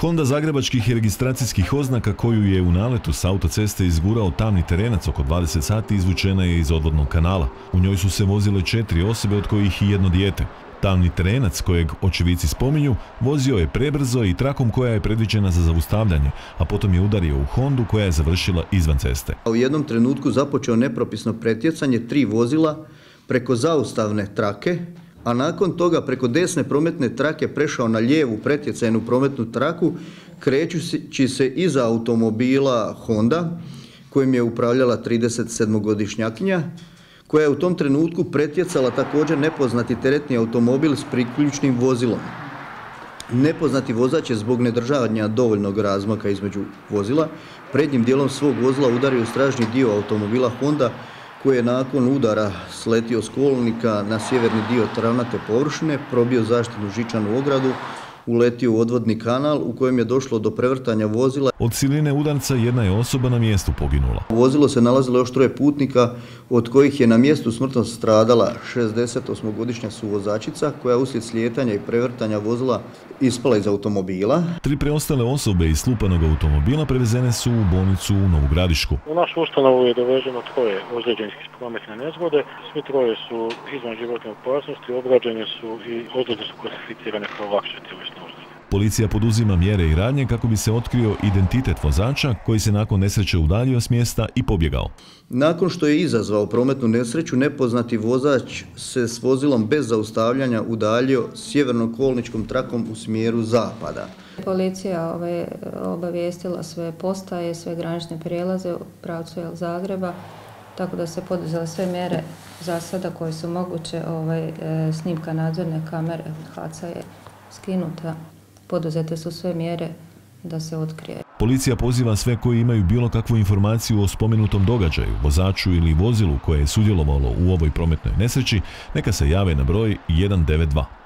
Honda zagrebačkih registracijskih oznaka koju je u naletu s autoceste izgurao tamni terenac oko 20 sati izvučena je iz odvodnog kanala. U njoj su se vozile četiri osobe od kojih i jedno dijete. Tamni terenac kojeg očevici spominju vozio je prebrzo i trakom koja je predviđena za zaustavljanje, a potom je udario u Hondu koja je završila izvan ceste. U jednom trenutku započeo nepropisno pretjecanje tri vozila preko zaustavne trake a nakon toga preko desne prometne trake prešao na lijevu pretjecajnu prometnu traku, krećući se iza automobila Honda, kojim je upravljala 37-godišnjakinja, koja je u tom trenutku pretjecala također nepoznati teretni automobil s priključnim vozilom. Nepoznati vozač je zbog nedržavanja dovoljnog razmaka između vozila, prednjim dijelom svog vozila udario stražni dio automobila Honda koji je nakon udara sletio s kolnika na sjeverni dio travnate površine, probio zaštitnu žičanu ogradu, uletio u odvodni kanal u kojem je došlo do prevrtanja vozila. Od siline udarca jedna je osoba na mjestu poginula. Vozilo se nalazilo još troje putnika, od kojih je na mjestu smrtno stradala 68-godišnja suvozačica koja uslijed slijetanja i prevrtanja vozila ispala iz automobila. Tri preostale osobe iz slupanog automobila prevezene su u bolnicu u Novu Gradišku. U našu ustanovu je doveženo troje ozlijeđenih iz prometne nezgode. Svi troje su izvan životne opasnosti, obrađene su i ozljede su klasificirane kao lakše tjelesne Policija poduzima mjere i radnje kako bi se otkrio identitet vozača koji se nakon nesreće udaljio s mjesta i pobjegao. Nakon što je izazvao prometnu nesreću, nepoznati vozač se s vozilom bez zaustavljanja udaljio sjevernom kolničkom trakom u smjeru zapada. Policija ovaj, obavijestila sve postaje, sve granične prijelaze u pravcu Zagreba, tako da se poduzele sve mjere za sada koje su moguće. Ovaj, e, snimka nadzorne kamere HACA je skinuta poduzete su sve mjere da se otkrije. Policija poziva sve koji imaju bilo kakvu informaciju o spomenutom događaju, vozaču ili vozilu koje je sudjelovalo u ovoj prometnoj nesreći, neka se jave na broj 192.